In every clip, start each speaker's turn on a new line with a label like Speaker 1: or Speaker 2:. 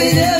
Speaker 1: Yes.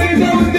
Speaker 2: Say no.